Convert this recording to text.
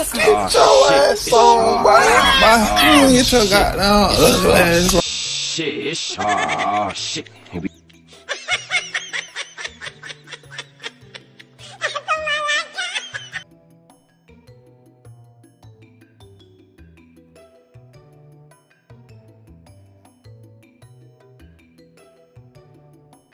this ah, ah. Get your ass on, boy. Get your goddamn ugly ass. Shit, it's oh shit.